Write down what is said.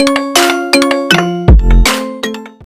you